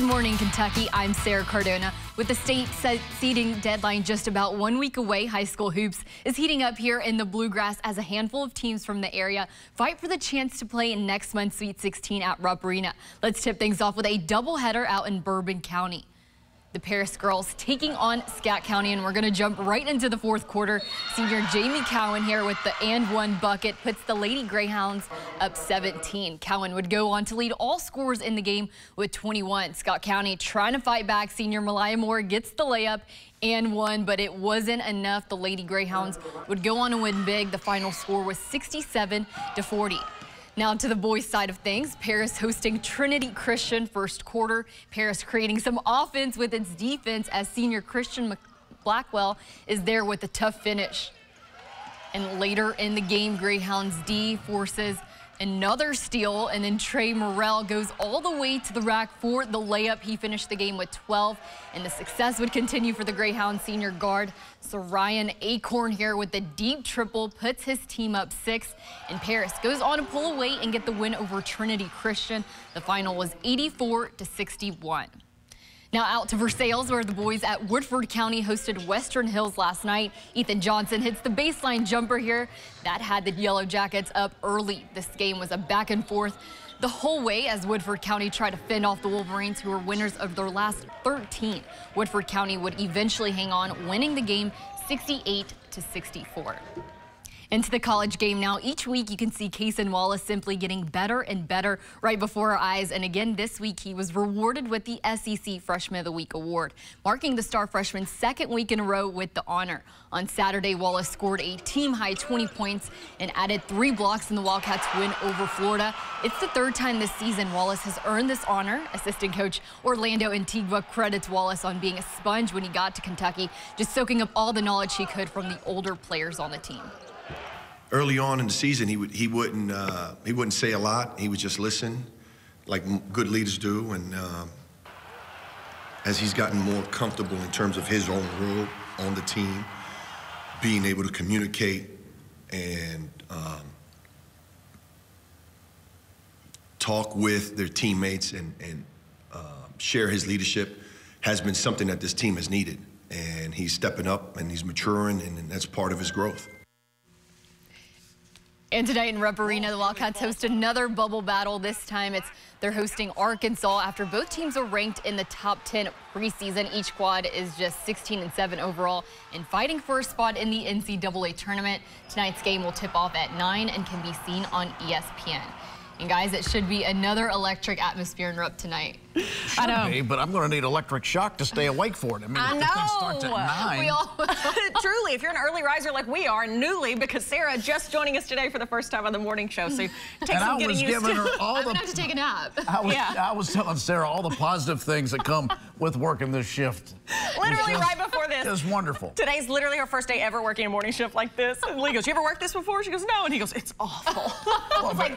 Good morning, Kentucky. I'm Sara Cardona. With the state seeding deadline just about one week away, high school hoops is heating up here in the Bluegrass as a handful of teams from the area fight for the chance to play in next month's Sweet 16 at Rupp Arena. Let's tip things off with a doubleheader out in Bourbon County the Paris girls taking on Scott County, and we're going to jump right into the fourth quarter. Senior Jamie Cowan here with the and one bucket puts the Lady Greyhounds up 17. Cowan would go on to lead all scores in the game with 21. Scott County trying to fight back. Senior Malaya Moore gets the layup and one, but it wasn't enough. The Lady Greyhounds would go on to win big. The final score was 67 to 40. Now to the boys side of things, Paris hosting Trinity Christian first quarter. Paris creating some offense with its defense as senior Christian Blackwell is there with a tough finish. And later in the game, Greyhounds D forces Another steal, and then Trey Morrell goes all the way to the rack for the layup. He finished the game with 12, and the success would continue for the Greyhound senior guard. So Ryan Acorn here with the deep triple puts his team up six, and Paris goes on to pull away and get the win over Trinity Christian. The final was 84 to 61. Now out to Versailles where the boys at Woodford County hosted Western Hills last night. Ethan Johnson hits the baseline jumper here. That had the Yellow Jackets up early. This game was a back and forth the whole way as Woodford County tried to fend off the Wolverines who were winners of their last 13. Woodford County would eventually hang on winning the game 68 to 64. Into the college game now. Each week you can see Cason Wallace simply getting better and better right before our eyes. And again, this week he was rewarded with the SEC Freshman of the Week award, marking the star freshman's second week in a row with the honor. On Saturday, Wallace scored a team-high 20 points and added three blocks in the Wildcats' win over Florida. It's the third time this season Wallace has earned this honor. Assistant coach Orlando Antigua credits Wallace on being a sponge when he got to Kentucky, just soaking up all the knowledge he could from the older players on the team early on in the season, he would he wouldn't uh, he wouldn't say a lot. He would just listen, like good leaders do. And um, as he's gotten more comfortable in terms of his own role on the team, being able to communicate and um, talk with their teammates and and uh, share his leadership has been something that this team has needed. And he's stepping up and he's maturing, and, and that's part of his growth. And tonight in Rupp Arena, the Wildcats host another bubble battle. This time it's they're hosting Arkansas after both teams are ranked in the top 10 preseason. Each squad is just 16 and 7 overall and fighting for a spot in the NCAA tournament. Tonight's game will tip off at 9 and can be seen on ESPN. And guys, it should be another electric atmosphere in Rupp tonight. I know. Be, but I'm going to need electric shock to stay awake for it. I mean, I know. starts at 9. We all, truly, if you're an early riser like we are, newly, because Sara just joining us today for the first time on the morning show, so take and some I getting was used giving to. Her all I'm the, going to have to take a nap. I was, yeah. I was telling Sara all the positive things that come with working this shift. Literally right before this. It was wonderful. Today's literally her first day ever working a morning shift like this. And Lee goes, you ever worked this before? She goes, no. And he goes, it's awful. well, like,